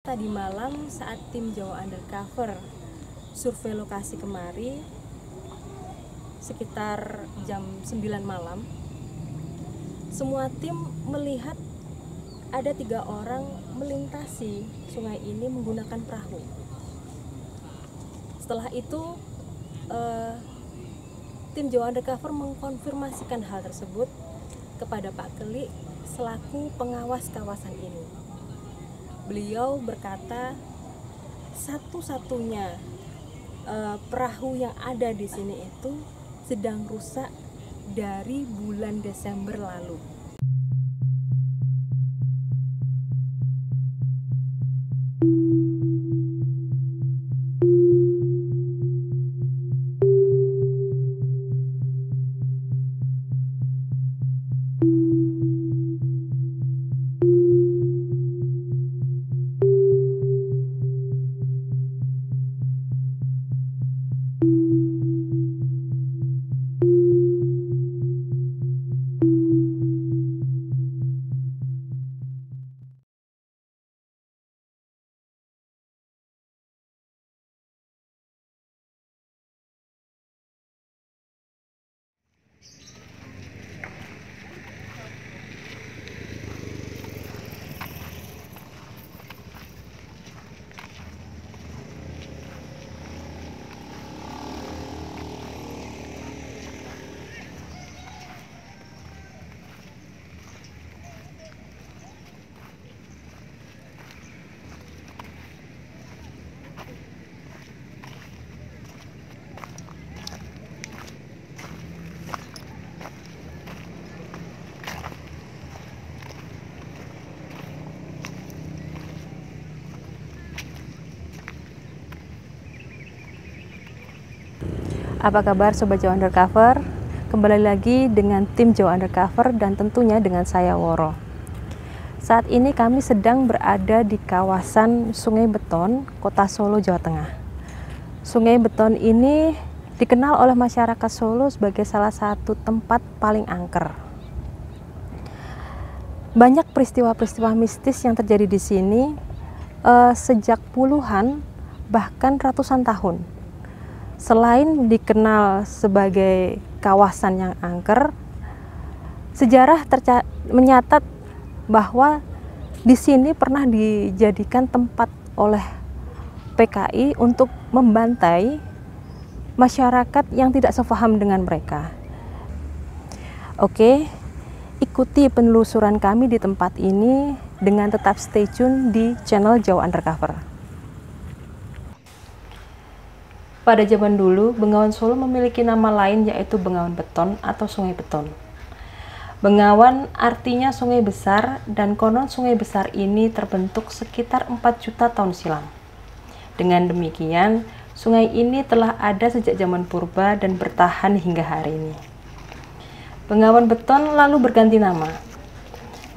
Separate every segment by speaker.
Speaker 1: Tadi malam saat tim Jawa Undercover survei lokasi kemari sekitar jam 9 malam semua tim melihat ada tiga orang melintasi sungai ini menggunakan perahu. Setelah itu eh, tim Jawa Undercover mengkonfirmasikan hal tersebut kepada Pak Keli selaku pengawas kawasan ini beliau berkata satu-satunya uh, perahu yang ada di sini itu sedang rusak dari bulan Desember lalu. Apa kabar Sobat Jawa Undercover? Kembali lagi dengan tim Jawa Undercover dan tentunya dengan saya Woro. Saat ini kami sedang berada di kawasan Sungai Beton, Kota Solo, Jawa Tengah. Sungai Beton ini dikenal oleh masyarakat Solo sebagai salah satu tempat paling angker. Banyak peristiwa-peristiwa mistis yang terjadi di sini uh, sejak puluhan bahkan ratusan tahun selain dikenal sebagai kawasan yang angker, sejarah menyatat bahwa di sini pernah dijadikan tempat oleh PKI untuk membantai masyarakat yang tidak sefaham dengan mereka. Oke, ikuti penelusuran kami di tempat ini dengan tetap stay tune di channel Jawa Undercover. Pada zaman dulu, Bengawan Solo memiliki nama lain yaitu Bengawan Beton atau Sungai Beton. Bengawan artinya sungai besar dan konon sungai besar ini terbentuk sekitar 4 juta tahun silam. Dengan demikian, sungai ini telah ada sejak zaman purba dan bertahan hingga hari ini. Bengawan Beton lalu berganti nama.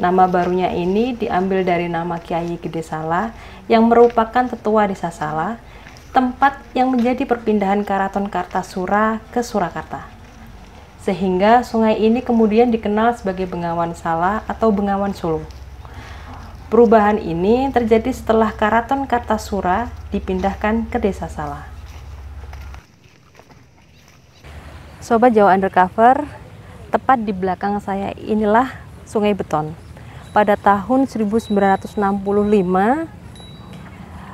Speaker 1: Nama barunya ini diambil dari nama Kiai Gede Salah yang merupakan tetua desa Salah tempat yang menjadi perpindahan Karaton Kartasura ke Surakarta. Sehingga sungai ini kemudian dikenal sebagai Bengawan Sala atau Bengawan Solo. Perubahan ini terjadi setelah Karaton Kartasura dipindahkan ke Desa Sala. Sobat Jawa Undercover, tepat di belakang saya inilah Sungai Beton. Pada tahun 1965,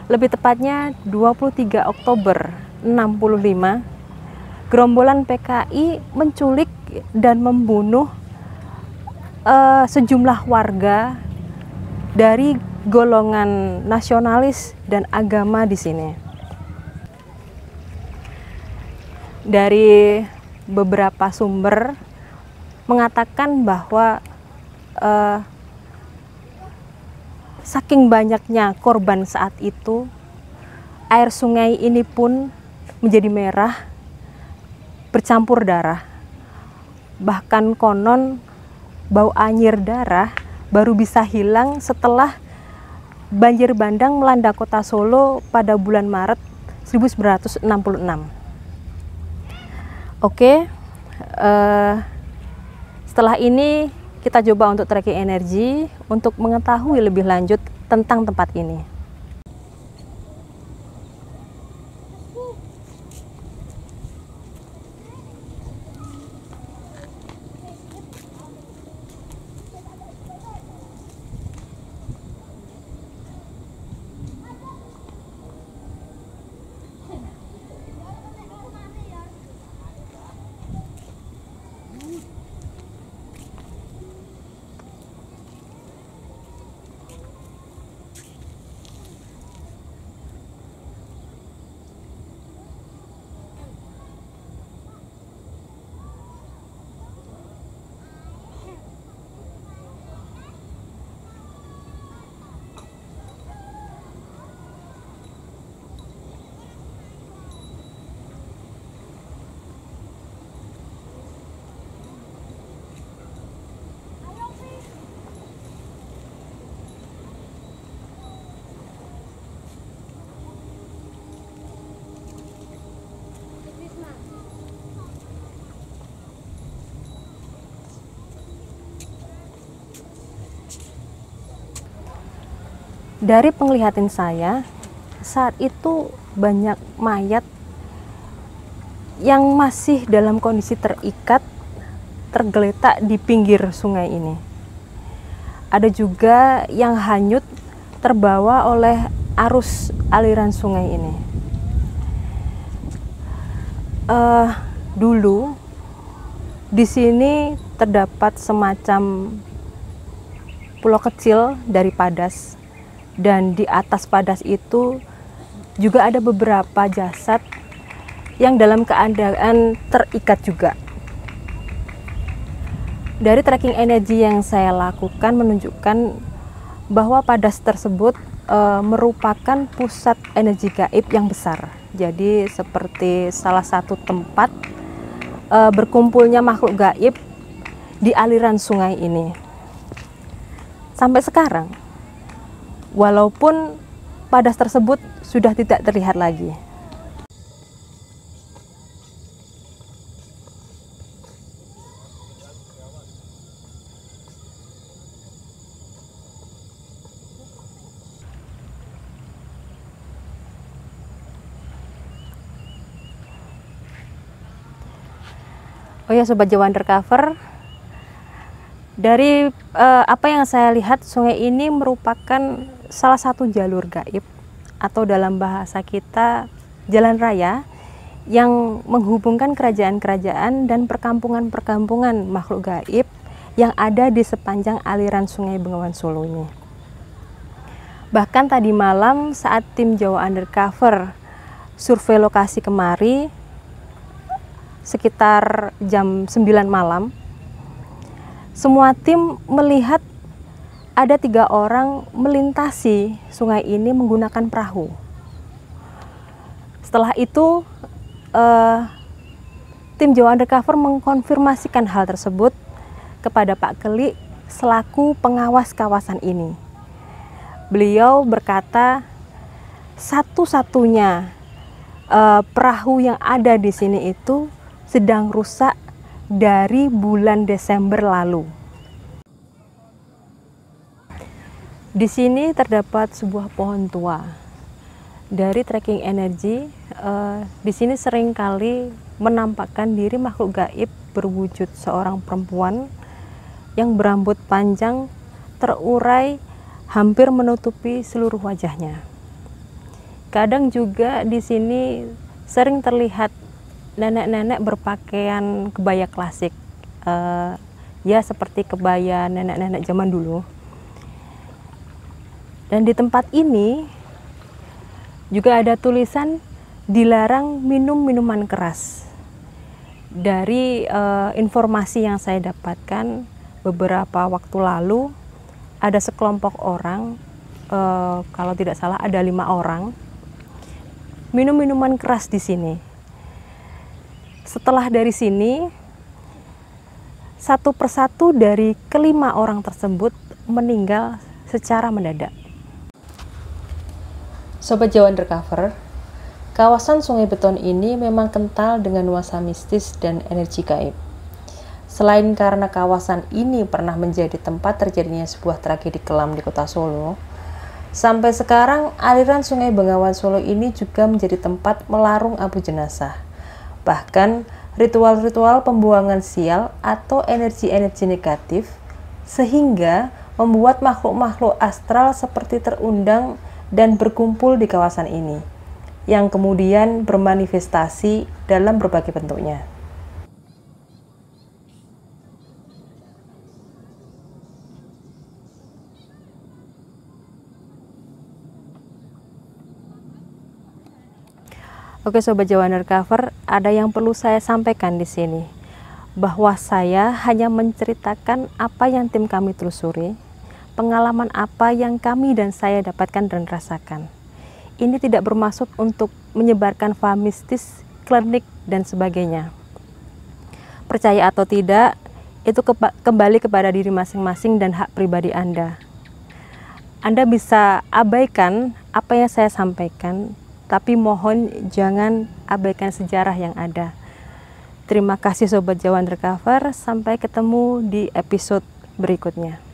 Speaker 1: lebih tepatnya 23 Oktober 65 gerombolan PKI menculik dan membunuh uh, sejumlah warga dari golongan nasionalis dan agama di sini. Dari beberapa sumber mengatakan bahwa uh, Saking banyaknya korban saat itu, air sungai ini pun menjadi merah, bercampur darah. Bahkan konon bau anyir darah baru bisa hilang setelah banjir bandang melanda kota Solo pada bulan Maret 1966. Oke, uh, setelah ini kita coba untuk tracking energi untuk mengetahui lebih lanjut tentang tempat ini. Dari penglihatan saya saat itu banyak mayat yang masih dalam kondisi terikat tergeletak di pinggir sungai ini. Ada juga yang hanyut terbawa oleh arus aliran sungai ini. Uh, dulu di sini terdapat semacam pulau kecil dari Padas dan di atas Padas itu juga ada beberapa jasad yang dalam keadaan terikat juga. Dari tracking energi yang saya lakukan menunjukkan bahwa Padas tersebut e, merupakan pusat energi gaib yang besar. Jadi seperti salah satu tempat e, berkumpulnya makhluk gaib di aliran sungai ini sampai sekarang. Walaupun padas tersebut sudah tidak terlihat lagi. Oh ya Sobat Jawa Undercover, dari uh, apa yang saya lihat, sungai ini merupakan salah satu jalur gaib atau dalam bahasa kita jalan raya yang menghubungkan kerajaan-kerajaan dan perkampungan-perkampungan makhluk gaib yang ada di sepanjang aliran Sungai Bengawan Solo ini. Bahkan tadi malam saat tim Jawa Undercover survei lokasi kemari sekitar jam 9 malam semua tim melihat ada tiga orang melintasi sungai ini menggunakan perahu. Setelah itu, uh, tim Jawa Undercover mengkonfirmasikan hal tersebut kepada Pak Keli selaku pengawas kawasan ini. Beliau berkata, satu-satunya uh, perahu yang ada di sini itu sedang rusak dari bulan Desember lalu. Di sini terdapat sebuah pohon tua. Dari tracking energi, uh, di sini sering kali menampakkan diri makhluk gaib berwujud seorang perempuan yang berambut panjang terurai hampir menutupi seluruh wajahnya. Kadang juga di sini sering terlihat nenek-nenek berpakaian kebaya klasik uh, ya seperti kebaya nenek-nenek zaman dulu dan di tempat ini juga ada tulisan dilarang minum minuman keras dari uh, informasi yang saya dapatkan beberapa waktu lalu ada sekelompok orang uh, kalau tidak salah ada lima orang minum minuman keras di sini setelah dari sini, satu persatu dari kelima orang tersebut meninggal secara mendadak. Sobat Jawa Undercover, kawasan Sungai Beton ini memang kental dengan nuansa mistis dan energi gaib. Selain karena kawasan ini pernah menjadi tempat terjadinya sebuah tragedi kelam di kota Solo, sampai sekarang aliran Sungai Bengawan Solo ini juga menjadi tempat melarung abu jenazah bahkan ritual-ritual pembuangan sial atau energi-energi negatif sehingga membuat makhluk-makhluk astral seperti terundang dan berkumpul di kawasan ini yang kemudian bermanifestasi dalam berbagai bentuknya. Oke Sobat Jawa Undercover, ada yang perlu saya sampaikan di sini. Bahwa saya hanya menceritakan apa yang tim kami telusuri, pengalaman apa yang kami dan saya dapatkan dan rasakan. Ini tidak bermaksud untuk menyebarkan faham mistis, klinik, dan sebagainya. Percaya atau tidak, itu kembali kepada diri masing-masing dan hak pribadi Anda. Anda bisa abaikan apa yang saya sampaikan tapi mohon jangan abaikan sejarah yang ada. Terima kasih Sobat Jawa Undercover, sampai ketemu di episode berikutnya.